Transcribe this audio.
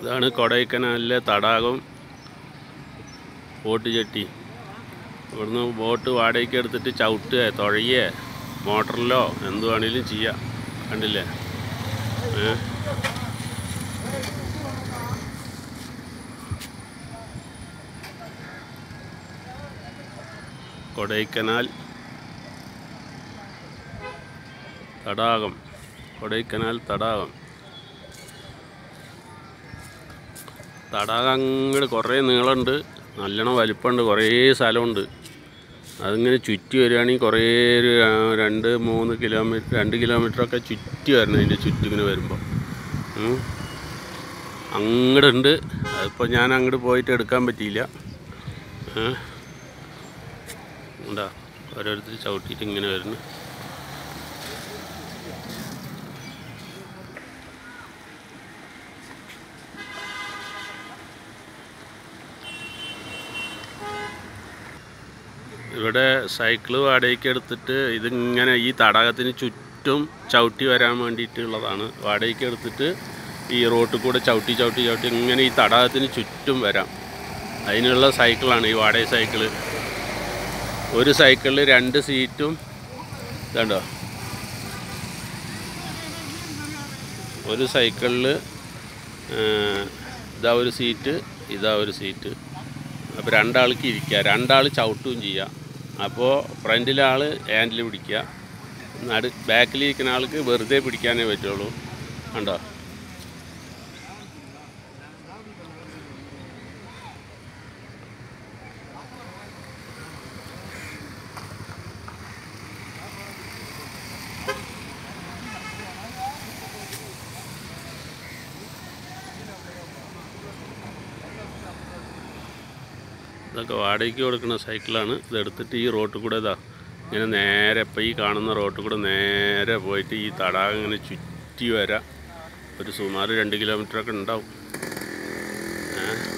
ഇതാണ് കൊടൈക്കനാലിലെ തടാകം. ബോട്ട് ചെട്ടി ഇവിടുന്ന് ബോട്ട് വാടകയ്ക്ക് എടുത്തിട്ട് ചവിട്ടുക തുഴയേ മോട്ടറിലോ എന്തു വേണേലും ചെയ്യാം. കണ്ടില്ലേ? ഏ? കൊടൈക്കനാൽ തടാകം. കൊടൈക്കനാൽ തടാകം. തടാകം അങ്ങോട്ട് കുറേ നീളമുണ്ട് നല്ലോണം വലിപ്പമുണ്ട് കുറേ സ്ഥലമുണ്ട്. അതിങ്ങനെ ചുറ്റി വരികയാണെങ്കിൽ കുറേ ഒരു രണ്ട് മൂന്ന് കിലോമീറ്റർ രണ്ട് കിലോമീറ്ററൊക്കെ ചുറ്റി വരണം അതിന്റെ ചുറ്റിങ്ങനെ വരുമ്പോൾ അങ്ങോട്ട് ഉണ്ട് അതിപ്പോൾ ഞാൻ അങ്ങോട്ട് പോയിട്ട് എടുക്കാൻ പറ്റിയില്ല? ഉണ്ടാ ഓരോരുത്തർ ചവിട്ടിയിട്ട് ഇങ്ങനെ വരുന്നു. ഇവിടെ സൈക്കിൾ വാടകയ്ക്ക് എടുത്തിട്ട് ഇതിങ്ങനെ ഈ തടാകത്തിന് ചുറ്റും ചവിട്ടി വരാൻ വേണ്ടിയിട്ടുള്ളതാണ്. വാടകയ്ക്ക് എടുത്തിട്ട് ഈ റോട്ടിൽ കൂടെ ചവിട്ടി ചവിട്ടി ചവിട്ടി ഇങ്ങനെ ഈ തടാകത്തിന് ചുറ്റും വരാം. അതിനുള്ള സൈക്കിളാണ് ഈ വാടക സൈക്കിൾ. ഒരു സൈക്കിളിൽ രണ്ട് സീറ്റും ഇതുണ്ടോ? ഒരു സൈക്കിളിൽ ഇതാ ഒരു സീറ്റ് ഇതാ ഒരു സീറ്റ്. അപ്പോൾ രണ്ടാൾക്ക് ഇരിക്കുക രണ്ടാൾ ചവിട്ടുകയും ചെയ്യാം. അപ്പോൾ ഫ്രണ്ടിലെ ആൾ ഹാൻഡിൽ പിടിക്കുക. നടു ബാക്കിലിരിക്കുന്ന ആൾക്ക് വെറുതെ പിടിക്കാനേ പറ്റുള്ളൂ. കണ്ടോ? ഇതൊക്കെ വാടകയ്ക്ക് കൊടുക്കുന്ന സൈക്കിളാണ്. ഇതെടുത്തിട്ട് ഈ റോട്ടിൽ കൂടെ ഇതാ ഇങ്ങനെ നേരെ ഇപ്പം ഈ കാണുന്ന റോട്ടിൽ കൂടെ നേരെ പോയിട്ട് ഈ തടാകം ഇങ്ങനെ ചുറ്റി വരാം. ഒരു സുമാർ രണ്ട് കിലോമീറ്ററൊക്കെ ഉണ്ടാവും. ഏ?